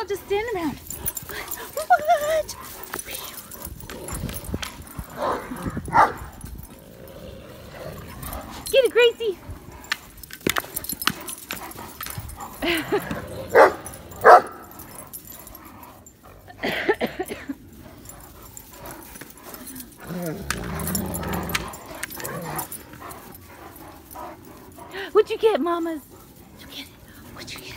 all just standing around. What? Get it, Gracie. What'd you get, mamas? What'd you get? What'd you get?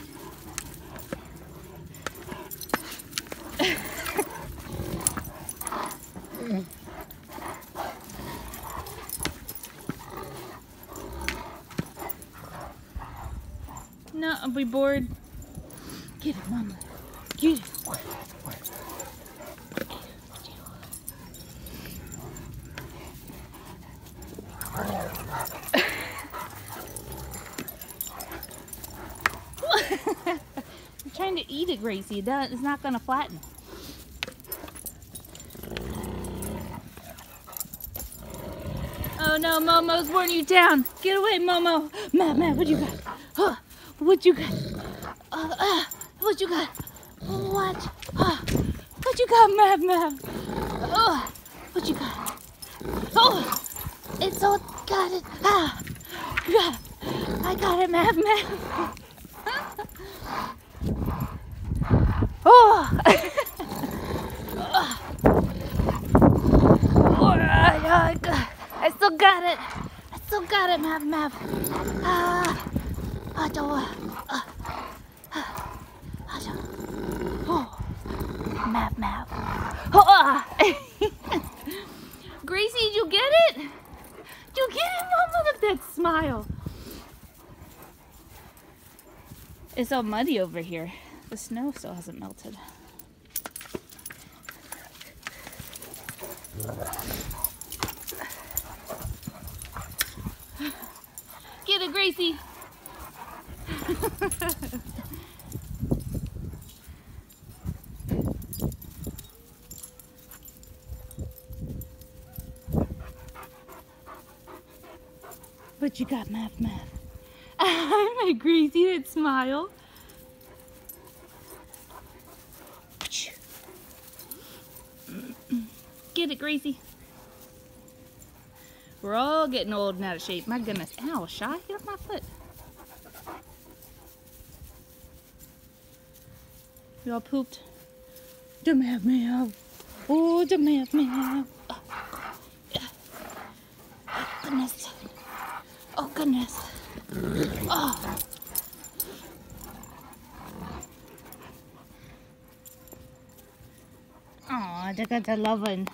No, I'll be bored. Get it, mama. Get it. I'm trying to eat it, Gracie. It's not going to flatten. No, Momo's worn you down. Get away, Momo. Matt, Matt, what you got? Huh, what you got? Uh, uh, what you got? What? Uh, what you got, Matt, Matt? Oh, what you got? Oh, it's all got it. Ah, got it. I got it, Matt, Matt. Oh! I still got it. I still got it, Mav Mav. Ah, I don't. Uh, I don't. Oh, Mav Mav. Oh, ah. Gracie, did you get it? Did you get it, Mom? Look at that smile. It's all muddy over here. The snow still hasn't melted. Gracie! what you got, Mav Mav? I'm a Gracie that smile. Get it, Gracie. We're all getting old and out of shape. My goodness. Ow, shy. Get off my foot. You all pooped? The me meow. Oh, the me meow. Oh, goodness. Oh, goodness. Oh. Aw, they got the loving.